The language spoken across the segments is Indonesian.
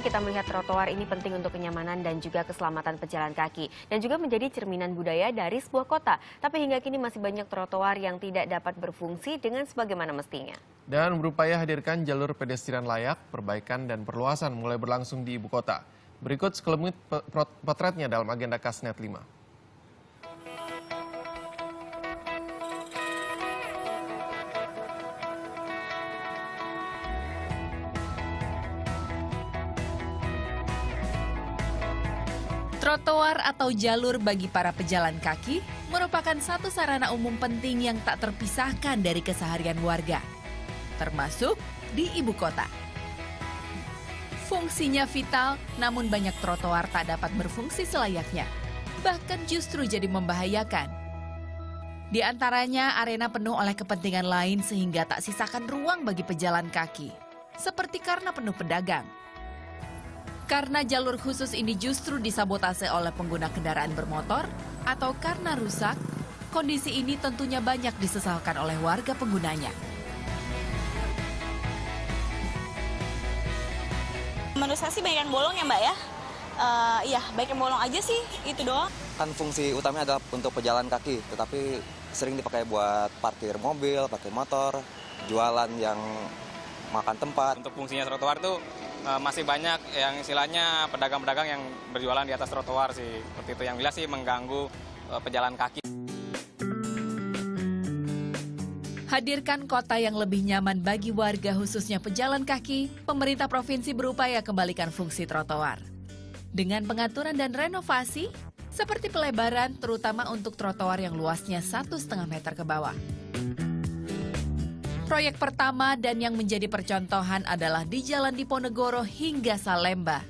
Kita melihat trotoar ini penting untuk kenyamanan dan juga keselamatan pejalan kaki dan juga menjadi cerminan budaya dari sebuah kota. Tapi hingga kini masih banyak trotoar yang tidak dapat berfungsi dengan sebagaimana mestinya. Dan berupaya hadirkan jalur pedestrian layak, perbaikan dan perluasan mulai berlangsung di ibu kota. Berikut sekelumit potretnya dalam agenda Kasnet 5. Trotoar atau jalur bagi para pejalan kaki merupakan satu sarana umum penting yang tak terpisahkan dari keseharian warga, termasuk di ibu kota. Fungsinya vital, namun banyak trotoar tak dapat berfungsi selayaknya, bahkan justru jadi membahayakan. Di antaranya arena penuh oleh kepentingan lain sehingga tak sisakan ruang bagi pejalan kaki, seperti karena penuh pedagang. Karena jalur khusus ini justru disabotase oleh pengguna kendaraan bermotor atau karena rusak, kondisi ini tentunya banyak disesalkan oleh warga penggunanya. Menurut saya sih banyak yang bolong ya mbak ya. Uh, iya, baik yang bolong aja sih, itu doang. Kan fungsi utamanya adalah untuk pejalan kaki, tetapi sering dipakai buat parkir mobil, parkir motor, jualan yang makan tempat. Untuk fungsinya trotoar itu uh, masih banyak yang istilahnya pedagang-pedagang yang berjualan di atas trotoar sih. Seperti itu yang bila sih mengganggu uh, pejalan kaki. Hadirkan kota yang lebih nyaman bagi warga khususnya pejalan kaki, pemerintah provinsi berupaya kembalikan fungsi trotoar. Dengan pengaturan dan renovasi, seperti pelebaran terutama untuk trotoar yang luasnya satu setengah meter ke bawah. Proyek pertama dan yang menjadi percontohan adalah di Jalan Diponegoro hingga Salemba.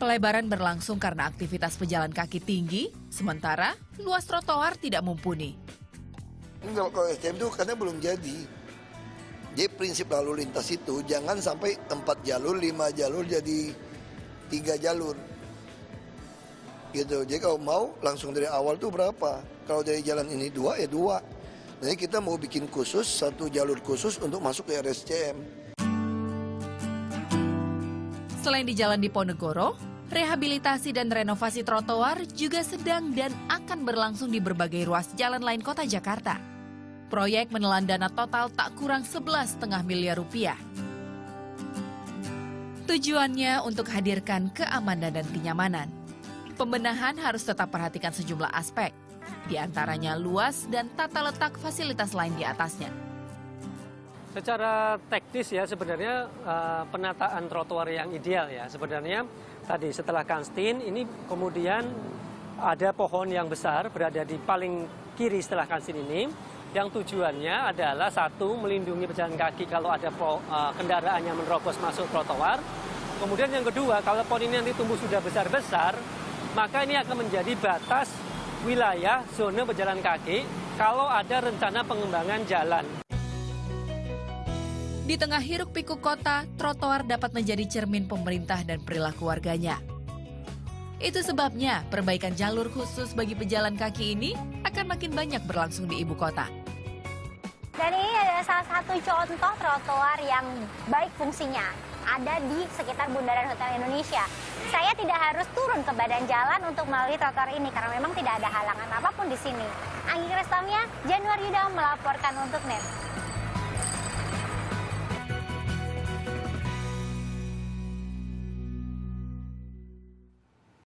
Pelebaran berlangsung karena aktivitas pejalan kaki tinggi, sementara luas trotoar tidak mumpuni. Kalau STM itu karena belum jadi. Jadi prinsip lalu lintas itu jangan sampai empat jalur, lima jalur jadi tiga jalur. Gitu. Jadi kalau mau langsung dari awal tuh berapa? Kalau dari jalan ini dua ya dua. Jadi kita mau bikin khusus, satu jalur khusus untuk masuk ke RSCM. Selain di Jalan Diponegoro, rehabilitasi dan renovasi trotoar juga sedang dan akan berlangsung di berbagai ruas jalan lain kota Jakarta. Proyek menelan dana total tak kurang 11,5 miliar rupiah. Tujuannya untuk hadirkan keamanan dan kenyamanan. Pembenahan harus tetap perhatikan sejumlah aspek, di antaranya luas dan tata letak fasilitas lain di atasnya. Secara teknis ya sebenarnya uh, penataan trotoar yang ideal ya sebenarnya tadi setelah Kanstin ini kemudian ada pohon yang besar berada di paling kiri setelah Kanstin ini yang tujuannya adalah satu melindungi pejalan kaki kalau ada uh, kendaraan yang menerobos masuk trotoar. Kemudian yang kedua kalau pohon ini nanti tumbuh sudah besar-besar maka ini akan menjadi batas wilayah zona pejalan kaki kalau ada rencana pengembangan jalan. Di tengah hiruk pikuk kota, trotoar dapat menjadi cermin pemerintah dan perilaku warganya. Itu sebabnya perbaikan jalur khusus bagi pejalan kaki ini akan makin banyak berlangsung di ibu kota. Dan ini adalah salah satu contoh trotoar yang baik fungsinya. Ada di sekitar Bundaran Hotel Indonesia. Saya tidak harus turun ke badan jalan untuk melalui trotoar ini karena memang tidak ada halangan apa pun di sini. Anggi Krestomia, Januari Yuda melaporkan untuk NET.